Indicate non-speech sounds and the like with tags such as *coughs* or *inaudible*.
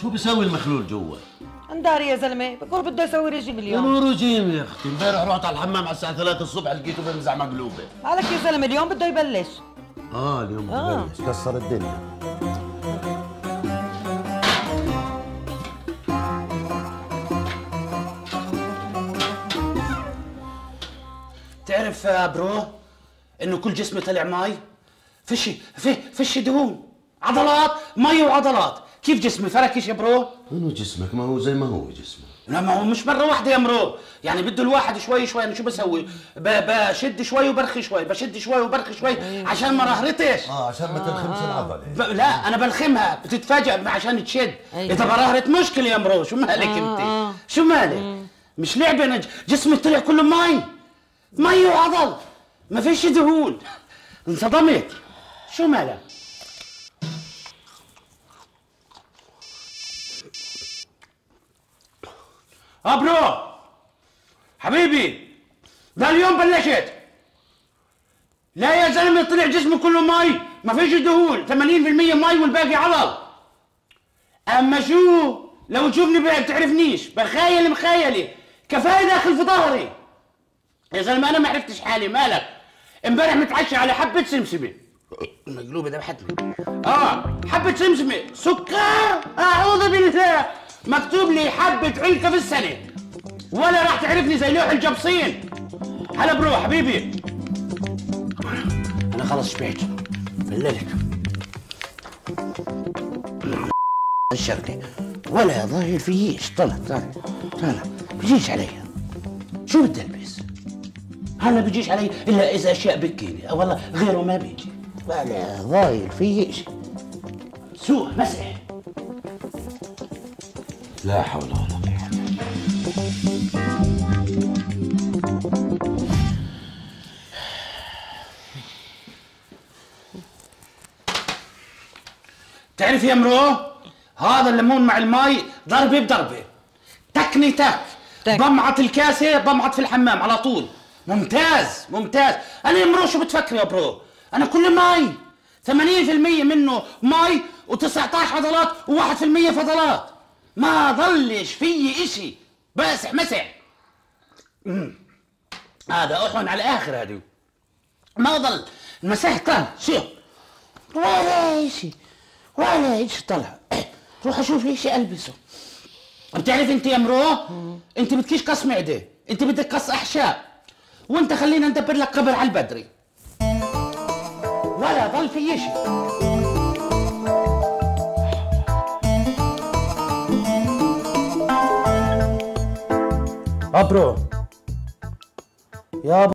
شو بيسوي المخلول جوا؟ انداري يا زلمة بقول بده يسوي رجيم اليوم. انو رجيم يا أختي امبارح رحت على الحمام على الساعة 3 الصبح لقيته بمزع مقلوبة. مالك يا زلمة اليوم بده يبلش. آه اليوم آه. ببلش كسر الدنيا. تعرف يا برو إنه كل جسمي طلع ماي فشي في فشي دهون عضلات مي وعضلات. كيف جسمي؟ فركش يا برو. انو جسمك؟ ما هو زي ما هو جسمك لا ما هو مش مرة واحدة يا مرو. يعني بده الواحد شوي شوي أنا شو بسوي؟ ب- بشد شوي وبرخي شوي بشد شوي وبرخي شوي عشان ما رهرتش. آه عشان ما تلخمش العضلة. ب... لا أنا بلخمها بتتفاجئ عشان تشد. أيوة. إذا برهرت مشكلة يا مرو. شو مالك آه، أنت؟ آه. شو مالك؟ مش لعبه أنا. ج- جسمي طلع كله مي. مي وعضل. ما فيش دهون. انصدمت. شو مالك؟ ابرو حبيبي ده اليوم بلشت. لا يا زلمه طلع جسمه كله مي ما فيش دهون 80% مي والباقي عضل أما شو؟ لو تشوفني بقى بتعرفنيش بخايل مخايلي. كفاية داخل في ظهري. يا زلمة أنا ما عرفتش حالي مالك؟ امبارح متعشى على حبة سمسمة. المقلوبه ذبحتني آه حبة سمسمة. سكر؟ أعوذ بالله. مكتوب لي حبة علكه في السنة. ولا راح تعرفني زي لوح الجبصين. هلا برو حبيبي. أنا خلص شبعت. بللك. الشرقي ولا ظاهر فيش طلع طلع طلع. بيجيش علي. شو بدي ألبس؟ هلا بيجيش علي. إلا إذا أشياء بكيني. أو والله غيره ما بيجي. ولا ظاهر فيش سوء مسح. لا حول ولا قوة تعرف يا مرو هذا الليمون مع الماي ضربة بضربة. تكني تك. تك. ضمعت الكاسة ضمعت في الحمام على طول. ممتاز ممتاز. أنا يا مرو شو بتفكر يا برو؟ أنا كل ماي. 80% منه ماي و19 عضلات و1% فضلات. ما ضلش في إشي. باسح مسح. هذا احن على الآخر هذه. ما ضل طلع. شو ولا شيء ولا شيء طلع. *coughs* روح أشوف لي شيء البسه بتعرف أنت يا مرو؟ أنت بدكيش قص معدة. أنت بدك قص أحشاء. وأنت خلينا ندبر لك قبر على البدري. ولا ضل في شيء ابرو يا